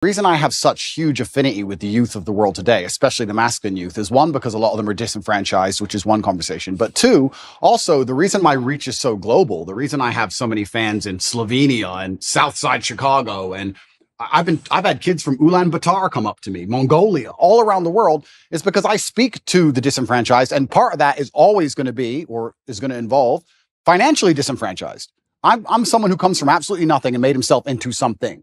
The reason I have such huge affinity with the youth of the world today, especially the masculine youth, is one, because a lot of them are disenfranchised, which is one conversation. But two, also the reason my reach is so global, the reason I have so many fans in Slovenia and Southside Chicago and I've been I've had kids from Ulaanbaatar come up to me, Mongolia, all around the world, is because I speak to the disenfranchised, and part of that is always going to be or is going to involve financially disenfranchised. I'm I'm someone who comes from absolutely nothing and made himself into something.